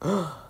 Ah!